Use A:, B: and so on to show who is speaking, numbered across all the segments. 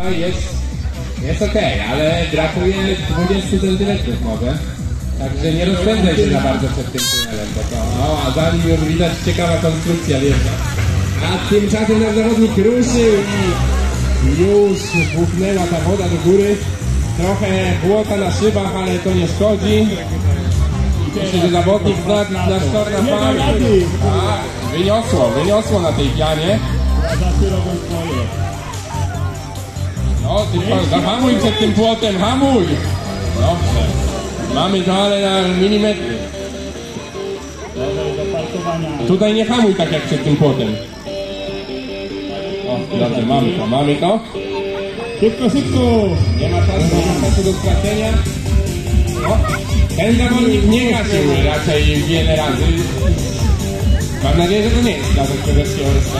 A: Tutaj jest, jest ok, ale brakuje 20 cm może. Także nie rozpędzaj się za bardzo przed tym tunelem, bo to, o, a za nim już widać ciekawa konstrukcja wjeżdża. A tymczasem nasz zawodnik ruszył i już buchnęła ta woda do góry. Trochę błota na szybach, ale to nie szkodzi. Myślę, że zawodnik zna nasz tor na
B: rady.
A: Tak, wyniosło, wyniosło na tej pianie. Tylko zahamuj przed tym płotem, hamuj! Dobrze. Mamy ale na milimetry. Tutaj nie hamuj tak jak przed tym płotem. O, dobrze, mamy to, mamy to.
B: Szybko, szybko.
A: Nie ma czasu, nie ma czasu do stracenia. O, ten zawodnik nie gasił raczej wiele razy. Mam nadzieję, że to nie jest nawet Kowalskiego OSP.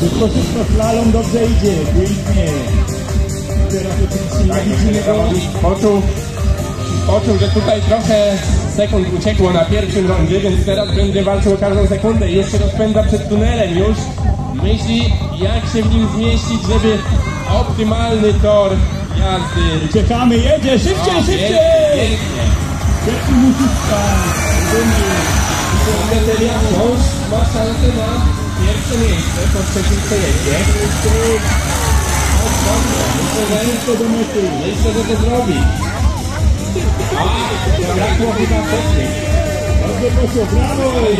B: Szybko, szybko, slalom dobrze idzie. Pięknie. Teraz oczywiście
A: Tak,
B: nie widzimy go.
A: poczuł, poczuł, że tutaj trochę sekund uciekło na pierwszym rondzie, więc teraz będzie walczył o każdą sekundę i już się rozpędza przed tunelem, już myśli jak się w nim zmieścić, żeby optymalny tor jazdy.
B: Czekamy, jedzie, szybciej,
A: O,
B: szybciej.
A: pięknie, pięknie. Ma szansę na pierwsze miejsce po trzecim przejeździe.
B: Szybko do mety.
A: myślę, że to zrobi. A, brakło chyba technik.
B: Dobrze poszło, brawo.